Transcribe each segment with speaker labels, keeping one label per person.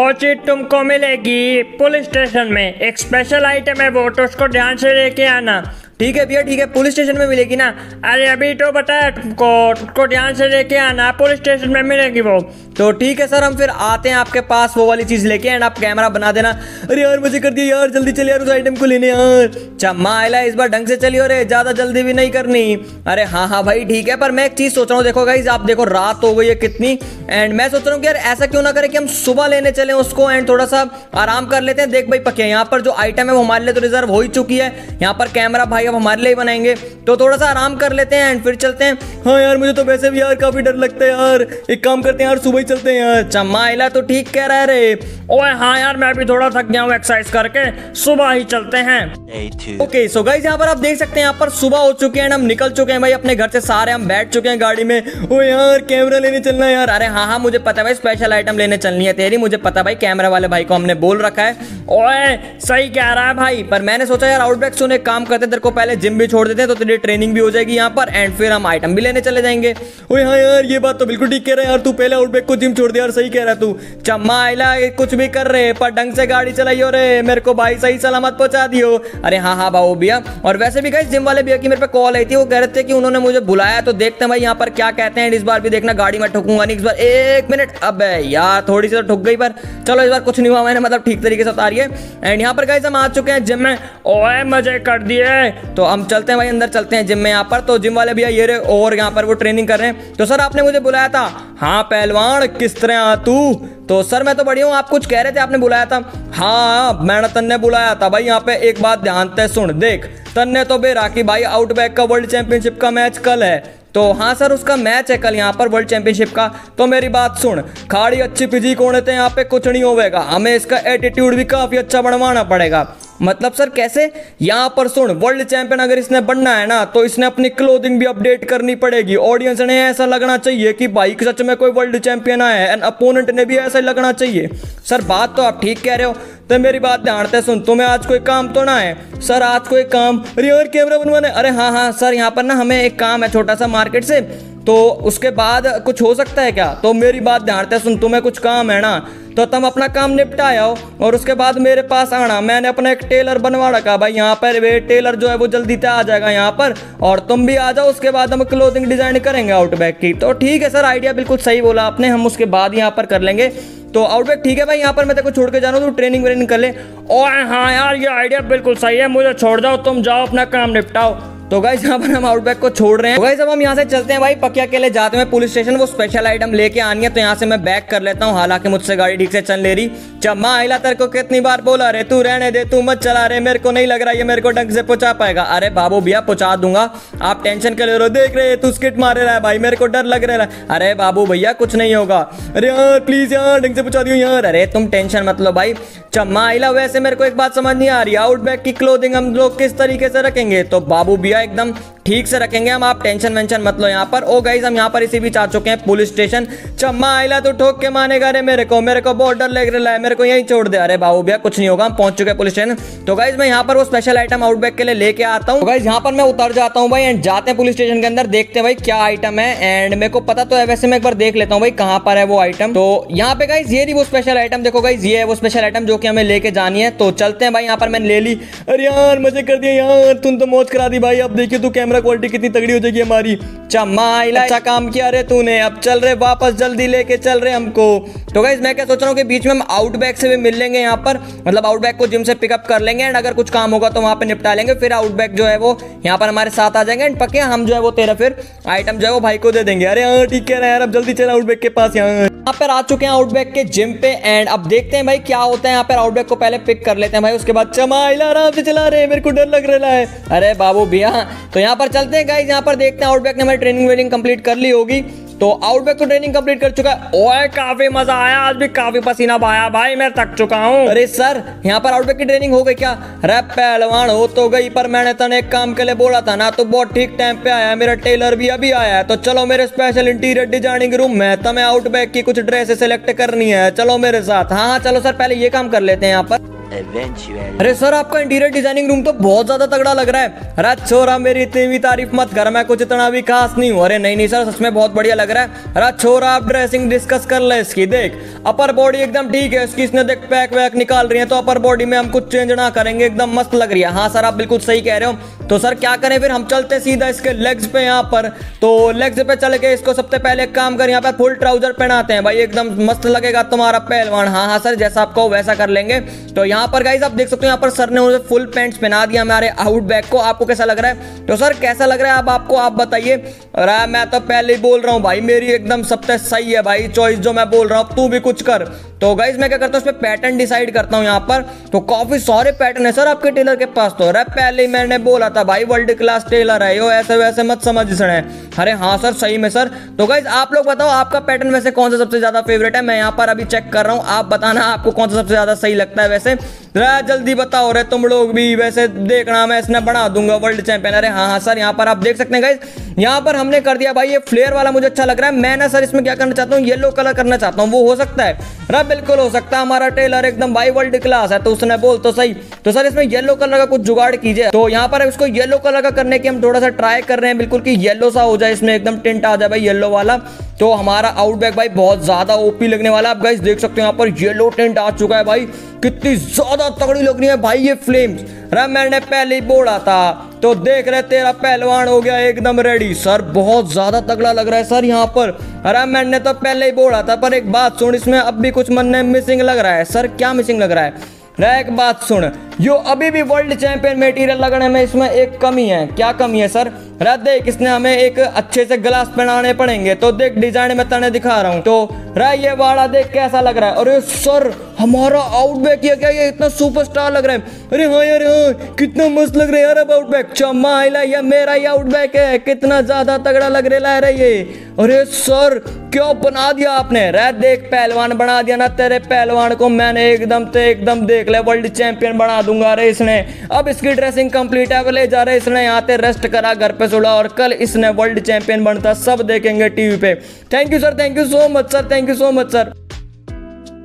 Speaker 1: वो चीज़ तुमको मिलेगी पुलिस स्टेशन में। एक स्पेशल आइटम है, वो तो उसको ध्यान से लेके आना।
Speaker 2: ठीक है भैया, ठीक है, पुलिस स्टेशन में मिलेगी ना?
Speaker 1: अरे अभी तो बताया तुमको तुमको ध्यान से लेके आना, पुलिस स्टेशन में मिलेगी वो।
Speaker 2: तो ठीक है सर, हम फिर आते हैं आपके पास वो वाली चीज़ लेके एंड आप कैमरा बना देना। अरे यार, मुझे कर दिया यार, जल्दी चलिए यार, उस आइटम को लेने यार। चम्मा आयला इस बार ढंग से चलियो रे, ज़्यादा जल्दी भी नहीं करनी। अरे हाँ हाँ भाई, ठीक है, पर मैं एक चीज़ सोच रहा हूँ, देखो गाइज़ आप देखो, रात हो गई है कितनी। एंड मैं सोच रहा हूँ कि यार, ऐसा क्यों ना करें कि हम सुबह लेने चले उसको एंड थोड़ा सा आराम कर लेते हैं। देख भाई, पके यहाँ पर जो आइटम है वो हमारे लिए तो रिज़र्व हो ही चुकी है। यहाँ पर कैमरा भाई अब हमारे लिए बनाएँगे। तो थोड़ा सा आराम कर लेते हैं एंड फिर चलते हैं। हाँ यार मुझे तो वैसे भी यार काफ़ी डर लगता है यार। एक काम करते हैं यार सुबह ही चलते हैं यार। चम्मा आयला तो ठीक कह रहा है रे।
Speaker 1: ओए हाँ यार मैं भी थोड़ा थक गया हूँ एक्सरसाइज करके। सुबह ही चलते हैं।
Speaker 2: ओके सो गाइज़ यहाँ पर आप देख सकते हैं यहाँ पर सुबह हो चुके हैं हम निकल चुके हैं भाई अपने घर से। सारे हम बैठ चुके हैं गाड़ी में। ओ यार कैमरा लेने चलना है यार। अरे हाँ हाँ मुझे पता है भाई स्पेशल आइटम लेने चलनी है तेरी। मुझे पता है भाई कैमरा वाले भाई को हमने बोल रखा है।
Speaker 1: ओए सही कह रहा है भाई।
Speaker 2: पर मैंने सोचा यार आउटबैक सुन एक काम करते तेरे को पहले जिम भी छोड़ देते हैं तो तेरी ट्रेनिंग भी हो जाएगी यहाँ पर एंड फिर हम आइटम भी लेने चले जाएँगे। हाँ यार, ये बात तो बिल्कुल ठीक कह रहा है यार तू, पहले आउटबैक को जिम छोड़ दे यार, सही कह रहा है तू। चम्मा आइला कुछ भी कर रहे, पर ढंग से गाड़ी चलाइयो रे, मेरे को भाई सही सलामत पहुँचा दियो। अरे हाँ हाँ बाबू भैया, और वैसे भी गई जिम वाले भैया की मेरे पे कॉल आई थी, वो कह रहे थे कि उन्होंने मुझे बुलाया तो देखते हैं भाई यहाँ पर क्या कहते हैं, इस बार भी देखना, गाड़ी में ठुकूँगा नहीं, इस बार एक मिनट अब यार, थोड़ी सी तो ठुक गई पर, चलो इस बार कुछ नहीं हुआ, मैंने मतलब ठीक तरीके से उतारी है। एंड यहाँ पर गाइस हम आ चुके हैं जिम में।
Speaker 1: ओए, मज़े कर दिए।
Speaker 2: तो हम चलते हैं भाई, अंदर चलते हैं जिम में यहाँ पर। तो जिम वाले भैया, ये रहे और यहाँ पर वो ट्रेनिंग कर रहे हैं। तो सर, आपने मुझे बुलाया था। हाँ पहलवान, किस तरह तू? तो सर, मैं तो बढ़िया हूँ, आप कुछ कह रहे थे, आपने बुलाया था। हाँ मैंने तन्ने बुलाया था भाई, यहाँ पे एक बात ध्यान से सुन, देख। तन्ने तो बेरा कि भाई आउटबैक का वर्ल्ड चैंपियनशिप का मैच कल है। तो हाँ सर, उसका मैच है कल यहाँ पर वर्ल्ड चैंपियनशिप का। तो मेरी बात सुन, खाड़ी अच्छी फिजिक होने थे यहाँ पे कुछ नहीं होगा हमें इसका एटीट्यूड भी काफ़ी अच्छा बनवाना पड़ेगा। मतलब सर कैसे? यहाँ पर सुन वर्ल्ड चैंपियन अगर इसने बनना है ना तो इसने अपनी क्लोथिंग भी अपडेट करनी पड़ेगी। ऑडियंस ने ऐसा लगना चाहिए कि भाई सच में कोई वर्ल्ड चैंपियन आया है एंड अपोनेंट ने भी ऐसा लगना चाहिए। सर, बात तो आप ठीक कह रहे हो तो मेरी बात ध्यान से सुन, तुम्हें आज कोई काम तो ना है सर, आज कोई काम अरे यार कैमरा बनवाने? अरे हाँ हाँ सर, यहाँ पर ना हमें एक काम है, छोटा सा मार्केट से। तो उसके बाद कुछ हो सकता है क्या? तो मेरी बात ध्यान से सुन, तुम्हें कुछ काम है ना? तो तुम अपना काम निपटाओ और उसके बाद मेरे पास आना। मैंने अपना एक टेलर बनवा रखा भाई, यहाँ पर वे टेलर जो है वो जल्दी से आ जाएगा यहाँ पर और तुम भी आ जाओ, उसके बाद हम क्लोथिंग डिज़ाइन करेंगे आउटबैक की। तो ठीक है सर आइडिया बिल्कुल सही बोला आपने, हम उसके बाद यहाँ पर कर लेंगे। तो आउटबैक ठीक है भाई, यहाँ पर मैं तेरे को छोड़ के जा रहा हूँ, तू ट्रेनिंग व्रेनिंग कर ले।
Speaker 1: ओए हाँ यार, ये आइडिया बिल्कुल सही है, मुझे छोड़ जाओ, तुम जाओ, अपना काम निपटाओ।
Speaker 2: तो गाइज़ यहाँ पर हम आउटबैक को छोड़ रहे हैं। तो गाइज़ अब हम यहाँ से चलते हैं भाई, पकिया के लिए जाते हैं। पुलिस स्टेशन, वो स्पेशल आइटम लेके आनी है तो यहाँ से मैं बैक कर लेता हूँ। हालाँकि मुझसे गाड़ी ठीक से चल ले रही। चम्मा आइला तेरे को कितनी बार बोला रे, तू रहने दे, तू मत चला रे, मेरे को नहीं लग रहा ये मेरे को ढंग से पहुँचा पाएगा। अरे बाबू भैया, पहुँचा दूँगा। आप टेंशन कर ले रहे हो? देख रहे तू स्किट मारे रहा है भाई, मेरे को डर लग रहा है। अरे बाबू भैया, कुछ नहीं होगा। अरे यार प्लीज़ यार, ढंग से पहुँचा दियो यार। अरे तुम टेंशन मत लो भाई। चम्मा आइला वैसे मेरे को एक बात समझ नहीं आ रही। आउटबैक की क्लोथिंग हम लोग किस तरीके से रखेंगे? तो बाबू भैया एकदम ठीक से रखेंगे हम, आप टेंशन वेंशन मत लो यहाँ पर। ओ गाइज़ हम यहाँ पर इसी बीच आ चुके हैं पुलिस स्टेशन। चम्मा आइला तो ठोक के मानेगा रे मेरे को मेरे को बहुत डर लग रहा है मेरे को यहीं छोड़ दे। अरे बाबू भैया, कुछ नहीं होगा, हम पहुँच चुके हैं पुलिस स्टेशन। तो गाइज़ मैं यहाँ पर वो स्पेशल आइटम आउटबैक के लिए लेके आता हूँ। गाइज़ यहाँ पर मैं उतर जाता हूँ भाई एंड जाते हैं पुलिस स्टेशन के अंदर, देखते हैं भाई क्या आइटम है। एंड मेरे को पता तो है, वैसे मैं एक बार देख लेता हूँ भाई कहाँ पर है वो आइटम तो यहाँ पे गाइज़ ये वो स्पेशल आइटम देखो गाइज़ ये वो स्पेशल आइटम जो कि हमें लेके जानी है। तो चलते हैं भाई, यहाँ पर मैंने ले ली। अरे यार, मज़े कर दिया यार तुम तो मौज करा दी भाई। अब देखिए तू कैमरा क्वालिटी कितनी तगड़ी हो जाएगी हमारी। चम्मा अच्छा काम किया रे तूने। अब चल रहे वापस, जल्दी लेके चल रहे हमको। तो गाइज़ मैं क्या सोच रहा हूँ कि बीच में हम आउटबैक से भी मिल लेंगे यहाँ पर। मतलब आउटबैक को जिम से पिकअप कर लेंगे एंड अगर कुछ काम होगा तो वहाँ पे निपटा लेंगे। फिर आउटबैक जो है वो यहाँ पर हमारे साथ आ जाएँगे एंड पक्के हम जो है वो तेरा फिर आइटम जो है वो भाई को दे देंगे। अरे हाँ ठीक है यार, अब जल्दी चल आउटबैक के पास यहाँ। यहाँ पर आ चुके हैं आउटबैक के जिम पे एंड अब देखते हैं भाई क्या होता है। यहाँ पर आउटबैक को पहले पिक कर लेते हैं भाई, उसके बाद चमाइला आराम से चला रहे मेरे को डर लग रहा है। अरे बाबू भैया तो यहाँ पर चलते हैं गाइज़ यहाँ पर देखते हैं आउटबैक ने हमारी ट्रेनिंग वेनिंग कंप्लीट कर ली होगी। तो आउटबैक तो ट्रेनिंग कंप्लीट कर चुका है।
Speaker 1: ओए, काफ़ी मज़ा आया, आज भी काफ़ी पसीना बहाया। भाई, मैं थक चुका हूँ।
Speaker 2: अरे सर, यहाँ पर आउटबैक की ट्रेनिंग हो गई क्या? रे पहलवान, हो तो गई, पर मैंने तने एक काम के लिए बोला था ना तो बहुत ठीक टाइम पे आया मेरा टेलर भी अभी आया है। तो चलो मेरे स्पेशल इंटीरियर डिज़ाइनिंग रूम में तुम्हें आउटबैक की कुछ ड्रेस सेलेक्ट करनी है। चलो मेरे साथ। हाँ हाँ चलो सर, पहले ये काम कर लेते हैं यहाँ पर। अरे सर, आपका इंटीरियर डिज़ाइनिंग रूम तो बहुत ज़्यादा तगड़ा लग रहा है। अरे छोरा, मेरी इतनी भी तारीफ़ मत कर, मैं कुछ इतना भी खास नहीं हूँ। अरे नहीं नहीं सर, सच में बहुत बढ़िया लग रहा है। अरे छोरा, आप ड्रेसिंग डिस्कस कर ले इसकी, देख। अपर बॉडी एकदम ठीक है इसकी, इसने देख पैक वैक निकाल रही है तो अपर बॉडी में हम कुछ चेंज ना करेंगे, एकदम मस्त लग रही है। हाँ सर, आप बिल्कुल सही कह रहे हो। तो सर, क्या करें फिर? हम चलते सीधा इसके लेग्स पे यहाँ पर। तो लेग्स पे चल के इसको सबसे पहले काम कर, यहाँ पर फुल ट्राउज़र पहनाते हैं। भाई, एकदम मस्त लगेगा तुम्हारा पहलवान। हाँ हाँ सर, जैसा आपको वैसा कर लेंगे। तो यहाँ पर गाइज़ आप देख सकते हो, यहाँ पर सर ने उन्हें फुल पैंट्स पहना दिया हमारे आउट बैग को। आपको कैसा लग रहा है? तो सर, कैसा लग रहा है? अब आपको आप बताइए। अरे, मैं तो पहले ही बोल रहा हूँ, भाई, मेरी एकदम सबसे सही है भाई चॉइस जो मैं बोल रहा हूँ। तू भी कुछ कर। तो गाइज़ मैं क्या करता हूँ, उसमें पैटर्न डिसाइड करता हूँ यहाँ पर। तो काफ़ी सारे पैटर्न है सर आपके टेलर के पास तो। अरे, पहले ही मैंने बोला था भाई वर्ल्ड क्लास टेलर है, यो ऐसे वैसे मत समझ इसने। अरे हाँ सर, सही में सर। तो गाइज़ आप लोग बताओ, आपका पैटर्न वैसे कौन सा सबसे ज़्यादा फेवरेट है? मैं यहाँ पर अभी चेक कर रहा हूँ, आप बताना आपको कौन सा सबसे ज़्यादा सही लगता है वैसे। जल्दी बताओ रे, तुम लोग भी वैसे देखना, मैं इसने बना दूँगा वर्ल्ड चैंपियन अरे हाँ हाँ सर, यहाँ पर आप देख सकते हैं गाइज़ यहाँ पर हमने कर दिया भाई, ये फ्लेयर वाला मुझे अच्छा लग रहा है। मैं ना सर, इसमें क्या करना चाहता हूँ येलो कलर करना चाहता हूँ, वो हो सकता है। अरे बिल्कुल हो सकता है, हमारा टेलर एकदम भाई वर्ल्ड क्लास है तो उसने बोल तो सही। तो सर, इसमें येलो कलर का कुछ जुगाड़ कीजिए। तो यहाँ पर इसको येलो कलर का करने की हम थोड़ा सा ट्राई कर रहे हैं, बिल्कुल कि येलो सा हो जाए, इसमें एकदम टिंट आ जाए भाई येलो वाला। तो हमारा आउटबैक भाई बहुत ज़्यादा ओपी लगने वाला आप गाइस देख सकते हो यहाँ पर येलो टेंट आ चुका है भाई। कितनी ज़्यादा तगड़ी लग रही है भाई ये फ्लेम्स अरे मैंने पहले ही बोला था। तो देख रहे तेरा पहलवान हो गया एकदम रेडी सर, बहुत ज़्यादा तगड़ा लग रहा है सर यहाँ पर। अरे मैंने तो पहले ही बोला था, पर एक बात सुन, इसमें अब भी कुछ मन में मिसिंग लग रहा है। सर, क्या मिसिंग लग रहा है? रे एक बात सुन, यो अभी भी वर्ल्ड चैंपियन मेटीरियल लगने में इसमें एक कमी है। क्या कमी है सर रा देख, इसने हमें एक अच्छे से ग्लास पहनाने पड़ेंगे। तो देख डिज़ाइन में तने दिखा रहा हूँ। तो रे ये वाला देख, कैसा लग रहा है? और ये सर हमारा आउटबैक ये क्या, ये इतना सुपरस्टार लग रहा है? अरे हाँ यार हाँ कितना मस्त लग रहा है यार अब आउटबैक चम्मा ये मेरा ही आउटबैक है। कितना ज़्यादा तगड़ा लग रहा है ये। अरे सर, क्यों बना दिया आपने? रे देख, पहलवान बना दिया ना तेरे पहलवान को। मैंने एकदम से एकदम देख ले वर्ल्ड चैंपियन बना दूँगा। रे इसने, अब इसकी ड्रेसिंग कंप्लीट है ले जा रहे इसने यहाँ पे रेस्ट करा, घर पे सोड़ा और कल इसने वर्ल्ड चैंपियन बनता। सब देखेंगे टीवी पे। Thank you sir thank you so much sir thank you so much sir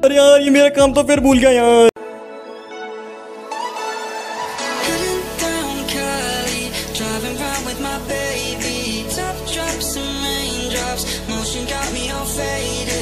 Speaker 2: अरे यार ये मेरा काम तो फिर भूल गया यार
Speaker 3: motion got me all faded.